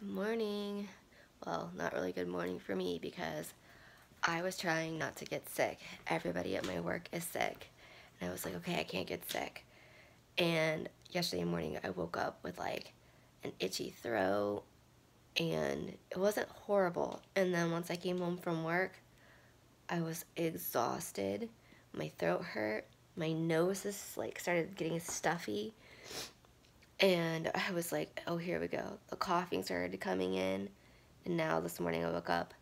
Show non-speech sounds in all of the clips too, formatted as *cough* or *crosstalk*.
Good morning. Well, not really good morning for me because I was trying not to get sick. Everybody at my work is sick. And I was like, okay, I can't get sick. And yesterday morning, I woke up with like an itchy throat and it wasn't horrible. And then once I came home from work, I was exhausted. My throat hurt. My nose is like started getting stuffy. And I was like, oh, here we go. The coughing started coming in. And now this morning I woke up,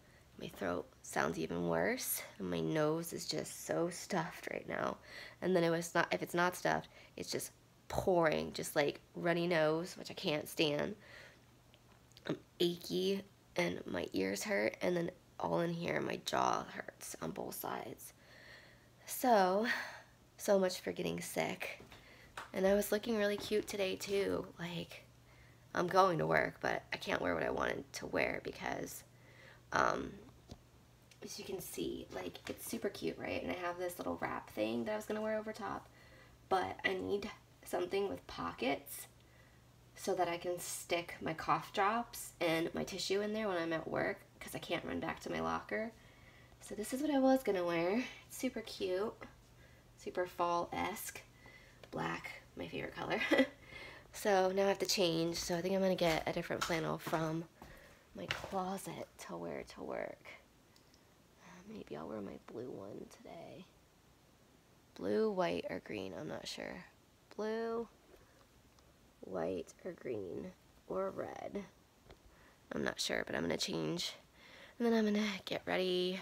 my throat sounds even worse. And my nose is just so stuffed right now. And then it was not, if it's not stuffed, it's just pouring, just like runny nose, which I can't stand. I'm achy and my ears hurt. And then all in here, my jaw hurts on both sides. So, so much for getting sick. And I was looking really cute today too. Like, I'm going to work, but I can't wear what I wanted to wear because, um, as you can see, like, it's super cute, right? And I have this little wrap thing that I was going to wear over top, but I need something with pockets so that I can stick my cough drops and my tissue in there when I'm at work because I can't run back to my locker. So this is what I was going to wear. It's super cute, super fall-esque black, my favorite color. *laughs* so now I have to change, so I think I'm going to get a different flannel from my closet to wear to work. Uh, maybe I'll wear my blue one today. Blue, white, or green, I'm not sure. Blue, white, or green, or red. I'm not sure, but I'm going to change. And then I'm going to get ready,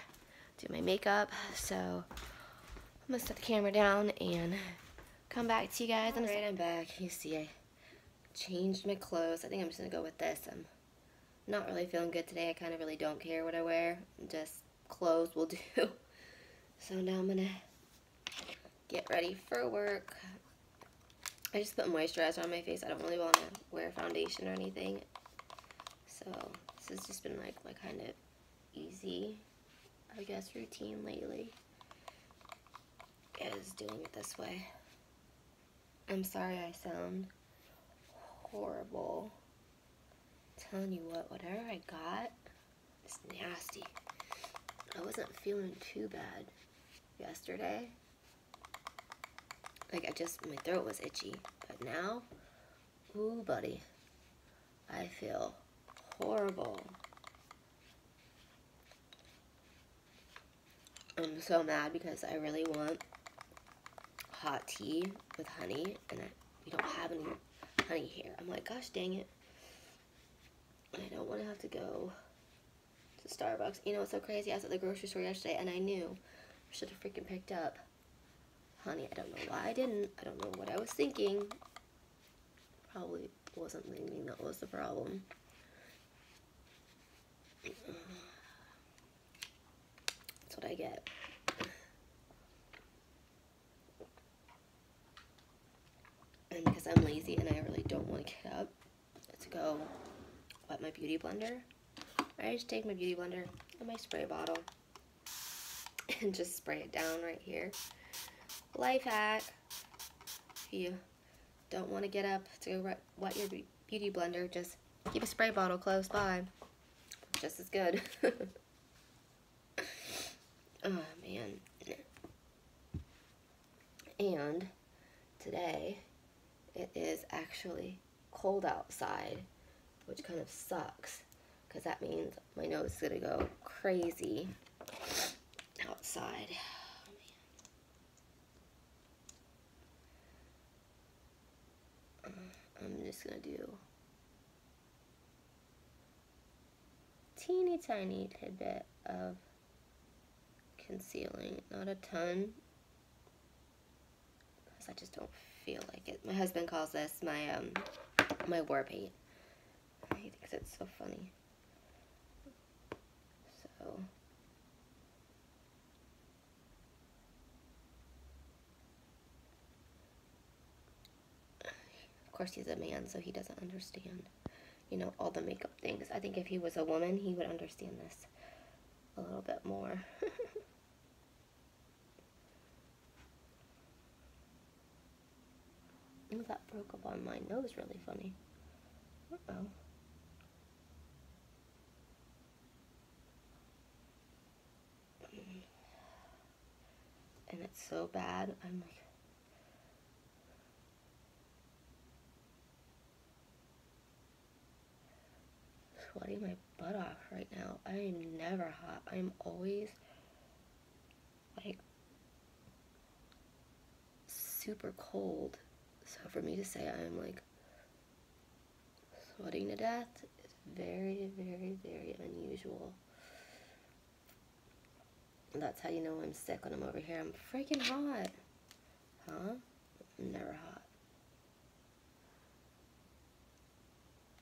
do my makeup. So I'm going to set the camera down and come back to you guys. All right, I'm back. You see, I changed my clothes. I think I'm just going to go with this. I'm not really feeling good today. I kind of really don't care what I wear. Just clothes will *laughs* do. So now I'm going to get ready for work. I just put moisturizer on my face. I don't really want to wear foundation or anything. So this has just been like my kind of easy, I guess, routine lately. Is doing it this way. I'm sorry I sound horrible. I'm telling you what, whatever I got is nasty. I wasn't feeling too bad yesterday. Like I just, my throat was itchy. But now, ooh buddy, I feel horrible. I'm so mad because I really want hot tea with honey, and I, we don't have any honey here. I'm like, gosh dang it. I don't want to have to go to Starbucks. You know, what's so crazy. I was at the grocery store yesterday, and I knew I should have freaking picked up honey. I don't know why I didn't. I don't know what I was thinking. Probably wasn't thinking that was the problem. *sighs* That's what I get. And because I'm lazy and I really don't want to get up to go wet my beauty blender, I just take my beauty blender and my spray bottle *laughs* and just spray it down right here. Life hack. If you don't want to get up to go wet your beauty blender, just keep a spray bottle close by. Just as good. *laughs* oh, man. And today, it is actually cold outside, which kind of sucks because that means my nose is going to go crazy outside. I'm just going to do teeny tiny tidbit of concealing, not a ton, because I just don't feel like it. My husband calls this my um my war paint. He thinks it's so funny. So of course he's a man, so he doesn't understand, you know, all the makeup things. I think if he was a woman, he would understand this a little bit more. *laughs* That broke up on my nose really funny. Uh-oh. Mm. And it's so bad, I'm like... Sweating my butt off right now. I am never hot. I am always, like, super cold. So for me to say I'm like sweating to death is very, very, very unusual. That's how you know I'm sick when I'm over here. I'm freaking hot. Huh? I'm never hot.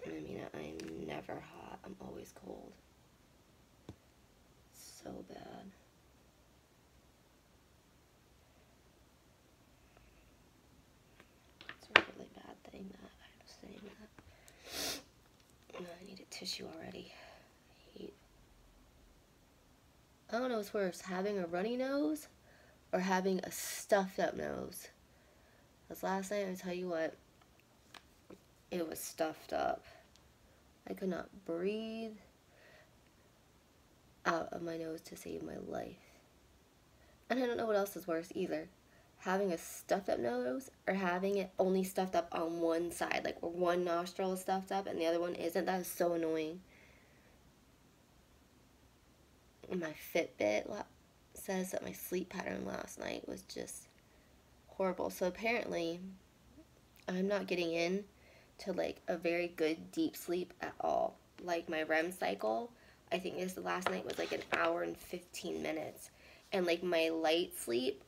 I mean, I'm never hot. I'm always cold. So bad. It's a really bad thing that I'm saying that. I need a tissue already. I don't know what's worse, having a runny nose or having a stuffed up nose. Because last night, I tell you what, it was stuffed up. I could not breathe out of my nose to save my life. And I don't know what else is worse either. Having a stuffed up nose or having it only stuffed up on one side, like where one nostril is stuffed up and the other one isn't. That is so annoying. My Fitbit says that my sleep pattern last night was just horrible. So apparently, I'm not getting in to like a very good deep sleep at all. Like my REM cycle, I think this last night was like an hour and 15 minutes. And like my light sleep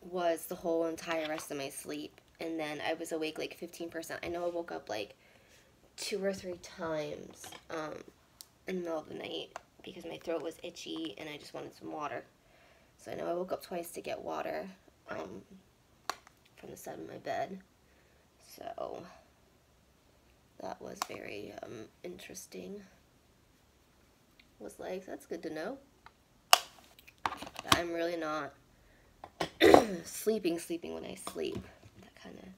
was the whole entire rest of my sleep. And then I was awake like 15%. I know I woke up like two or three times um, in the middle of the night because my throat was itchy and I just wanted some water. So I know I woke up twice to get water um, from the side of my bed. So that was very um, interesting. Was like, that's good to know. I'm really not *clears throat* sleeping, sleeping when I sleep. That kind of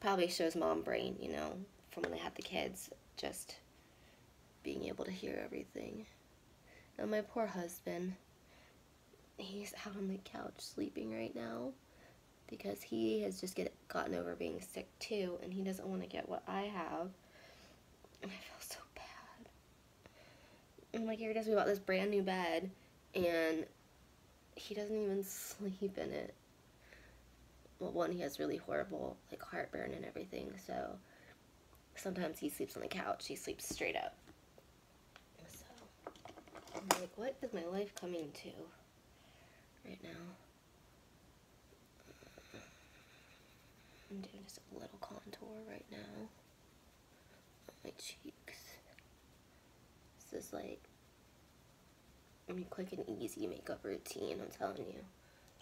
probably shows mom brain, you know, from when I had the kids, just being able to hear everything. And my poor husband, he's out on the couch sleeping right now because he has just get gotten over being sick too, and he doesn't want to get what I have. And I feel so bad. And like here it is, we bought this brand new bed, and he doesn't even sleep in it. Well, one, he has really horrible like heartburn and everything, so sometimes he sleeps on the couch. He sleeps straight up. So I'm like, what is my life coming to right now? I'm doing just a little contour right now on my cheeks. This is like, I mean, quick and easy makeup routine, I'm telling you.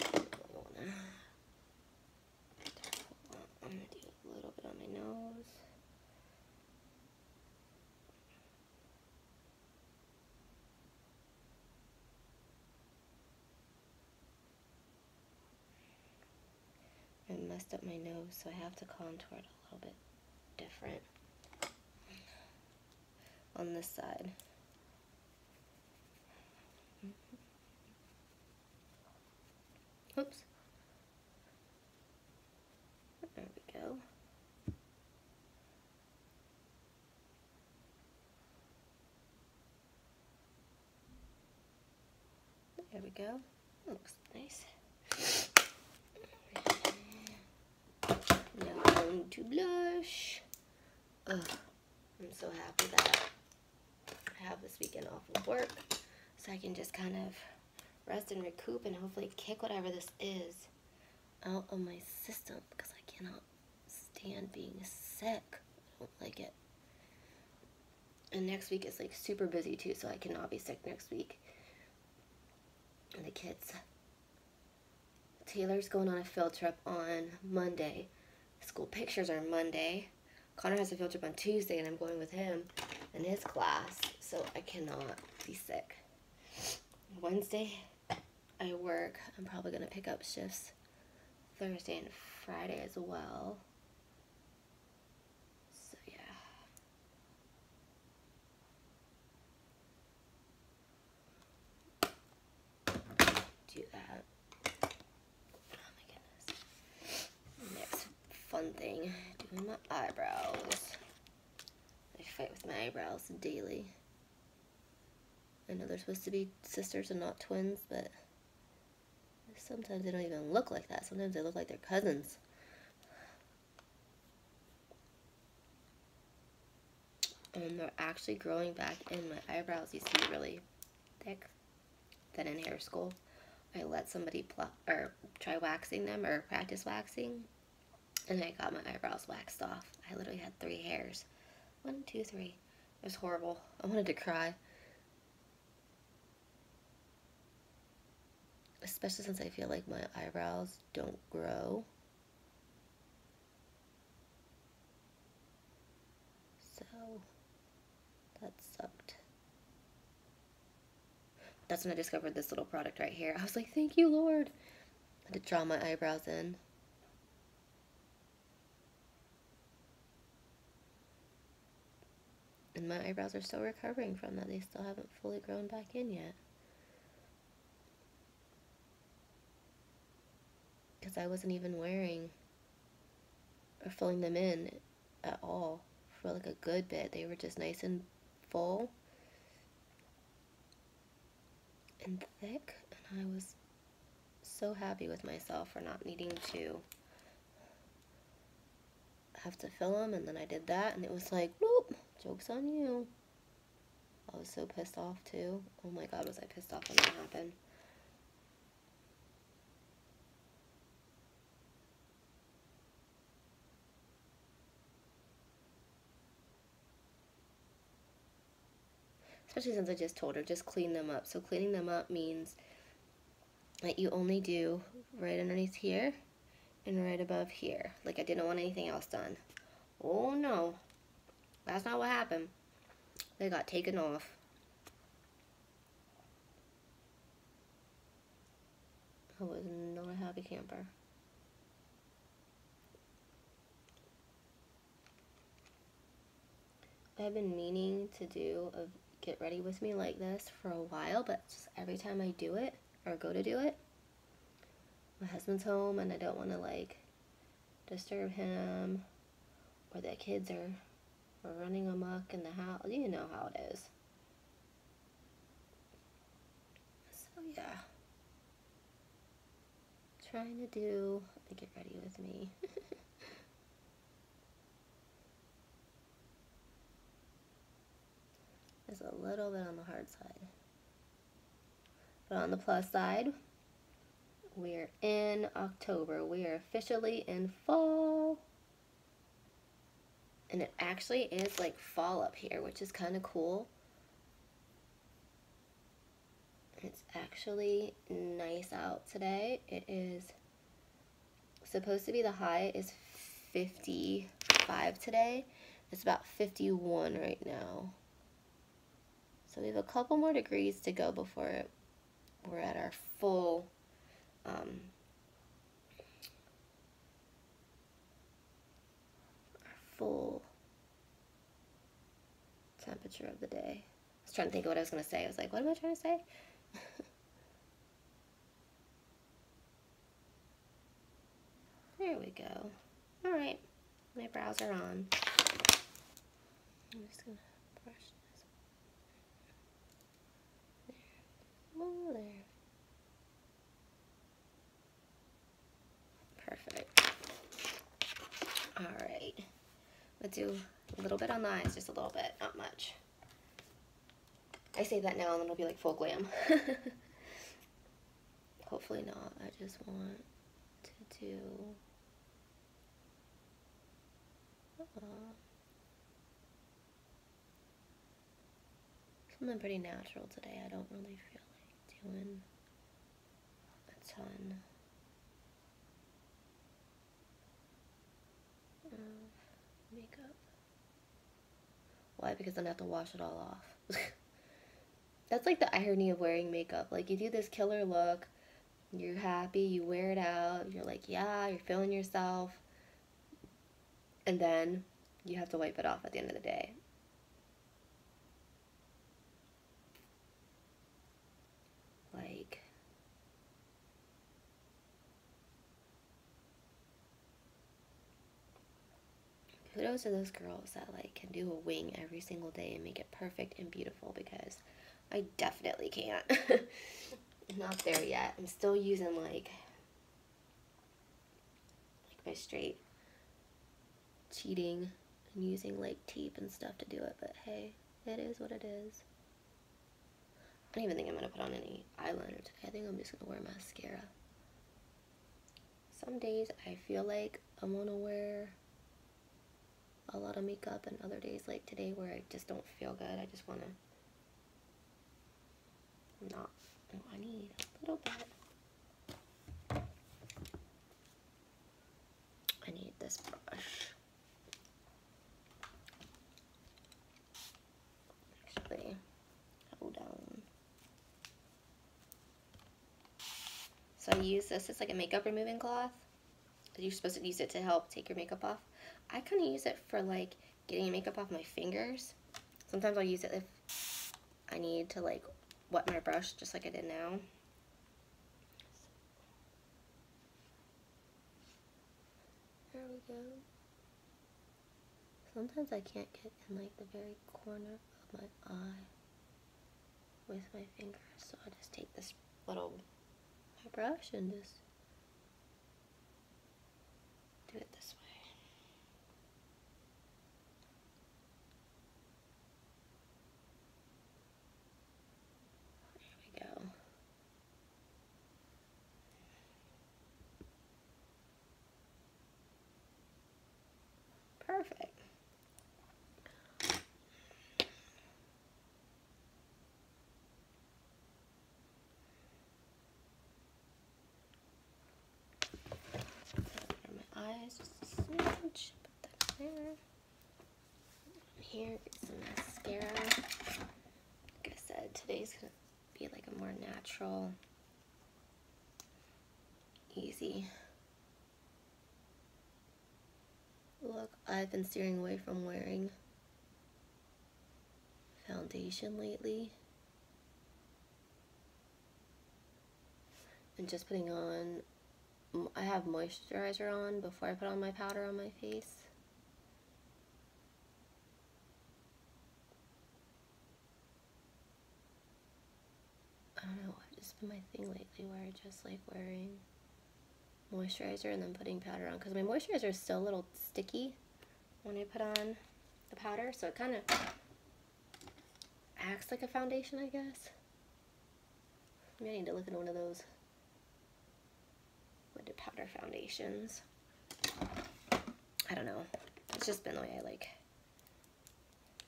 I wanna, I'm gonna do a little bit on my nose. I messed up my nose, so I have to contour it a little bit different on this side. Oops. There we go. There we go. That Looks nice. Now going to blush. Ugh, I'm so happy that I have this weekend off of work so I can just kind of rest and recoup and hopefully kick whatever this is out of my system because I cannot stand being sick. I don't like it. And next week is like super busy too, so I cannot be sick next week. And the kids. Taylor's going on a field trip on Monday school pictures are Monday. Connor has a field trip on Tuesday, and I'm going with him in his class, so I cannot be sick. Wednesday, I work. I'm probably going to pick up shifts Thursday and Friday as well. So, yeah. Do that. Oh my goodness. Next fun thing, doing my eyebrows. I fight with my eyebrows daily. I know they're supposed to be sisters and not twins, but sometimes they don't even look like that. Sometimes they look like they're cousins. And they're actually growing back in my eyebrows used to be really thick. Then in hair school, I let somebody pluck or try waxing them or practice waxing, and I got my eyebrows waxed off. I literally had three hairs. One, two, three. It was horrible. I wanted to cry. Especially since I feel like my eyebrows don't grow. So, that sucked. That's when I discovered this little product right here. I was like, thank you, Lord. I had to draw my eyebrows in. And my eyebrows are still recovering from that. They still haven't fully grown back in yet. Because I wasn't even wearing or filling them in at all for like a good bit. They were just nice and full and thick. And I was so happy with myself for not needing to have to fill them. And then I did that and it was like, whoop, Joke's on you. I was so pissed off too. Oh my god, was I pissed off when that happened. Especially since I just told her, just clean them up. So cleaning them up means that you only do right underneath here and right above here. Like I didn't want anything else done. Oh no. That's not what happened. They got taken off. I was not a happy camper. I've been meaning to do a get ready with me like this for a while, but just every time I do it or go to do it, my husband's home and I don't want to like disturb him or the kids are are running amok in the house. You know how it is. So yeah. Trying to do the get ready with me. *laughs* is a little bit on the hard side. But on the plus side, we're in October. We are officially in fall and it actually is like fall up here, which is kind of cool. It's actually nice out today. It is supposed to be the high is 55 today. It's about 51 right now. So we have a couple more degrees to go before we're at our full um, full temperature of the day. I was trying to think of what I was going to say. I was like, what am I trying to say? *laughs* there we go. All right, my brows are on. I'm just going to brush there. Perfect. All right. Let's do a little bit on the eyes, just a little bit, not much. I say that now and it'll be like full glam. *laughs* Hopefully not. I just want to do uh, something pretty natural today. I don't really feel a ton. of makeup. Why? Because then I have to wash it all off. *laughs* That's like the irony of wearing makeup. Like you do this killer look, you're happy, you wear it out, you're like, yeah, you're feeling yourself. And then you have to wipe it off at the end of the day. Like kudos to those girls that like can do a wing every single day and make it perfect and beautiful because I definitely can't. I'm *laughs* not there yet. I'm still using like like my straight cheating and using like tape and stuff to do it, but hey, it is what it is. I don't even think I'm gonna put on any eyeliner today. I think I'm just gonna wear mascara. Some days I feel like I wanna wear a lot of makeup and other days like today where I just don't feel good. I just wanna not oh, I need a little bit. I need this brush. Actually, hold on. So I use this, it's like a makeup removing cloth. You're supposed to use it to help take your makeup off. I kind of use it for like getting makeup off my fingers. Sometimes I'll use it if I need to like wet my brush just like I did now. There we go. Sometimes I can't get in like the very corner of my eye with my fingers, so I just take this little brush and just do it this way. perfect. my eyes just a smidge. Put that there. Here is some mascara. Like I said, today's gonna be like a more natural, easy look. I've been steering away from wearing foundation lately. And just putting on, I have moisturizer on before I put on my powder on my face. I don't know, just been my thing lately where I just like wearing moisturizer and then putting powder on because my moisturizer is still a little sticky when I put on the powder so it kind of acts like a foundation I guess. Maybe I need to look at one of those powder foundations. I don't know. It's just been the way I like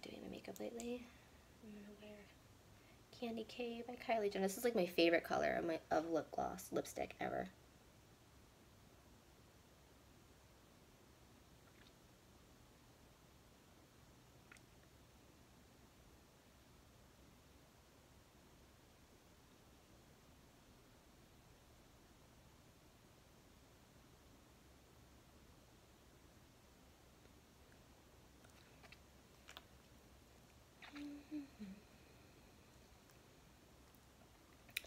doing my makeup lately. I'm gonna wear Candy K by Kylie Jenner. This is like my favorite color of my of lip gloss lipstick ever.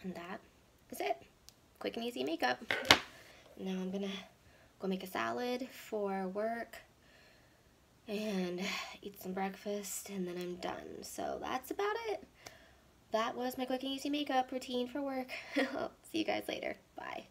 And that is it. Quick and easy makeup. Now I'm gonna go make a salad for work and eat some breakfast and then I'm done. So that's about it. That was my quick and easy makeup routine for work. *laughs* See you guys later. Bye.